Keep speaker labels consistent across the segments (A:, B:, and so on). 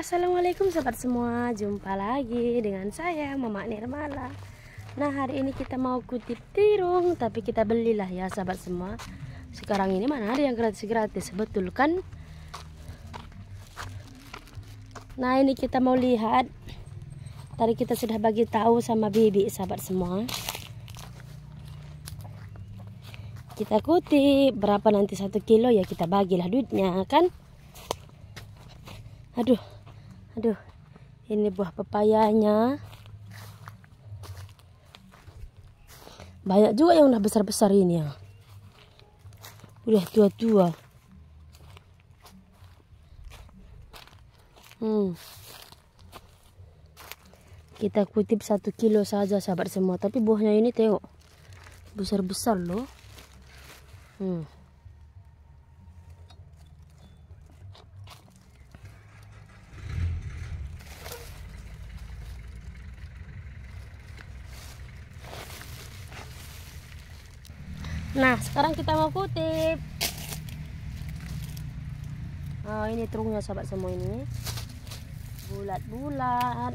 A: Assalamualaikum sahabat semua. Jumpa lagi dengan saya Mama Nirmala. Nah hari ini kita mau kutip tirung Tapi kita belilah ya sahabat semua. Sekarang ini mana ada yang gratis-gratis? Betul kan? Nah ini kita mau lihat. Tadi kita sudah bagi tahu sama bibi sahabat semua. Kita kutip Berapa nanti satu kilo ya kita bagilah duitnya kan? Aduh Aduh, ini buah pepayanya. Banyak juga yang udah besar-besar ini ya. Udah tua-tua. Hmm. Kita kutip satu kilo saja sahabat semua. Tapi buahnya ini tengok. Besar-besar loh. Hmm. Nah, sekarang kita mau kutip. Nah, ini terungnya sahabat semua ini. Bulat-bulat.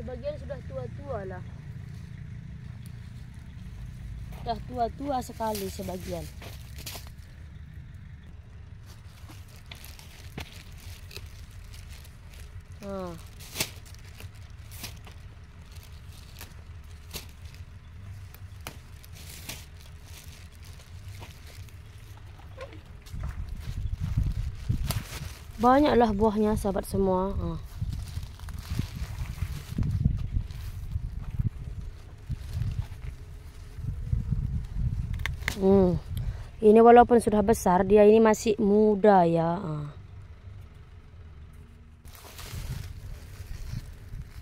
A: Sebagian sudah tua-tua lah. Sudah tua-tua sekali sebagian. Hmm. Banyaklah buahnya sahabat semua. Hmm. Hmm. Ini walaupun sudah besar, dia ini masih muda ya. Hmm.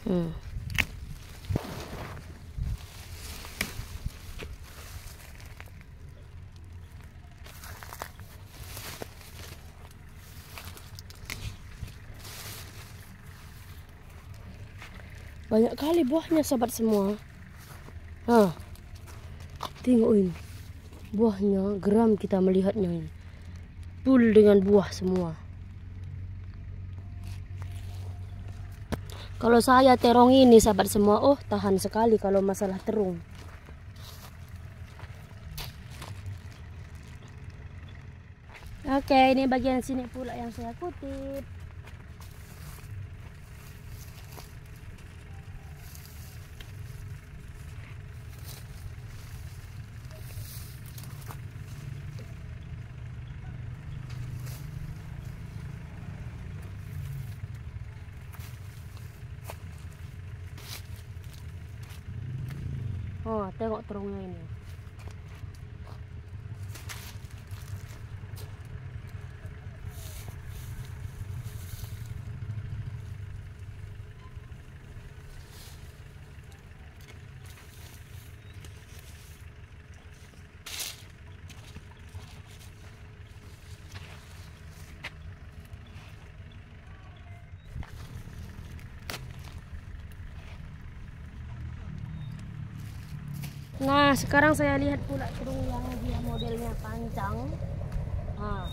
A: Hmm. Banyak kali buahnya sahabat semua. Hah. Tengok ini. Buahnya geram kita melihatnya ini. Full dengan buah semua. Kalau saya terong ini sahabat semua, oh tahan sekali kalau masalah terung. Oke, ini bagian sini pula yang saya kutip. Oh, tengok terungnya ini. Nah, sekarang saya lihat pula kerung yang dia modelnya panjang. Nah.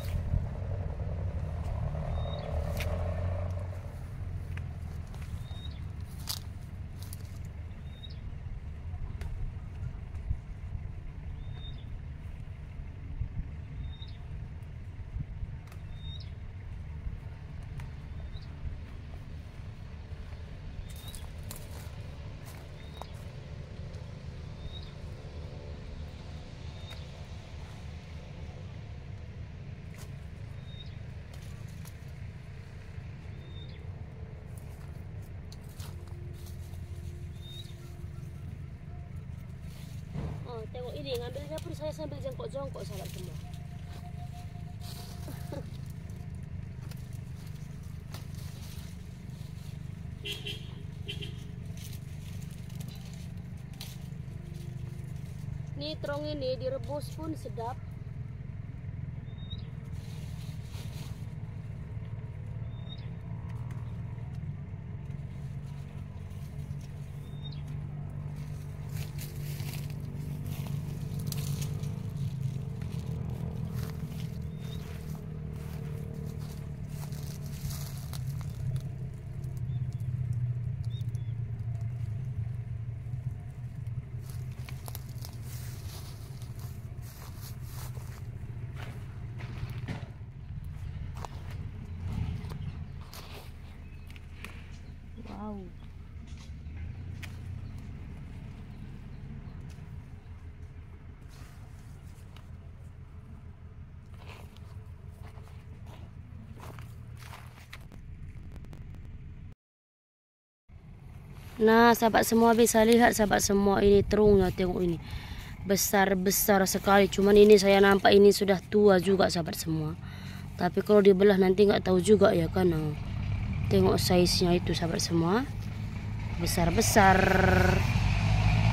A: Oh, tengok ini ngambilnya pun saya sambil jongkok-jongkok sahabat semua. Ini terong ini direbus pun sedap. Nah, sahabat semua bisa lihat sahabat semua ini terungnya tengok ini. Besar-besar sekali. Cuman ini saya nampak ini sudah tua juga sahabat semua. Tapi kalau dibelah nanti nggak tahu juga ya kan. Nah, tengok size-nya itu sahabat semua. Besar-besar.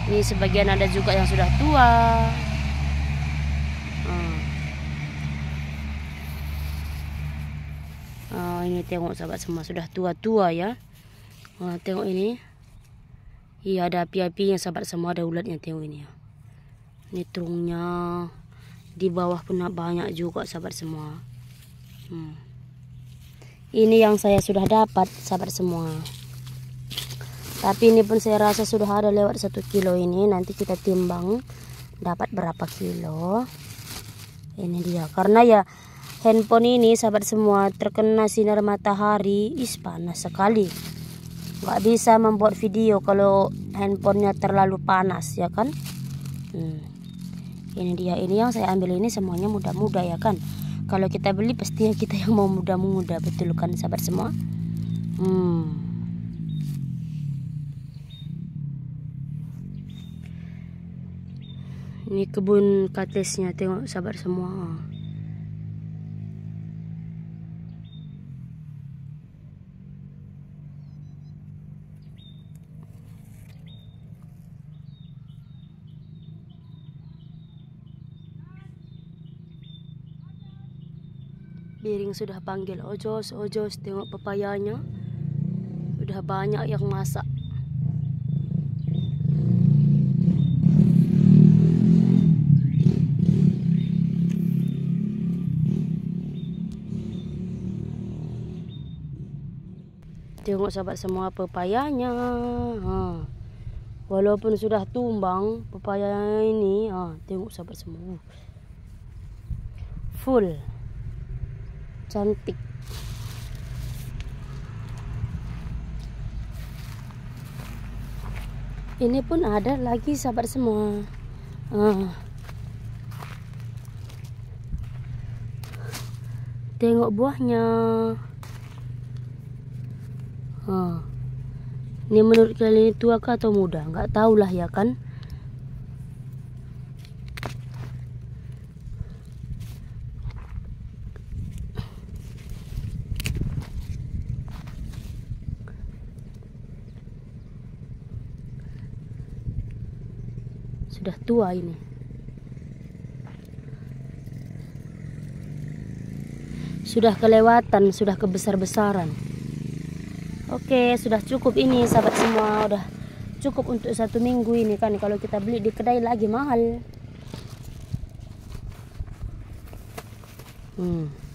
A: Ini sebagian ada juga yang sudah tua. Nah. Oh, ini tengok sahabat semua sudah tua-tua ya. Nah, tengok ini. Iya ada api-apinya sahabat semua ada ulatnya tengok ini ya. Ini terungnya di bawah pun banyak juga sahabat semua. Hmm. Ini yang saya sudah dapat sahabat semua. Tapi ini pun saya rasa sudah ada lewat satu kilo ini. Nanti kita timbang dapat berapa kilo. Ini dia. Karena ya handphone ini sahabat semua terkena sinar matahari. Is panas sekali nggak bisa membuat video kalau handphonenya terlalu panas ya kan hmm. ini dia ini yang saya ambil ini semuanya muda-muda ya kan kalau kita beli pastinya kita yang mau muda-muda betul kan sahabat semua hmm. ini kebun katesnya tengok sahabat semua Biring sudah panggil ojos, ojos tengok pepayanya. Sudah banyak yang masak. Tengok sahabat semua pepayanya. Ha. Walaupun sudah tumbang pepaya ini, ha, tengok sahabat semua. Full cantik. Ini pun ada lagi sahabat semua. Ah. tengok buahnya. Ah. ini menurut kalian tua atau muda? Nggak tahulah ya kan sudah tua ini. Sudah kelewatan sudah kebesar-besaran. Oke sudah cukup ini sahabat semua. Udah cukup untuk satu minggu ini kan. Kalau kita beli di kedai lagi mahal. Hmm.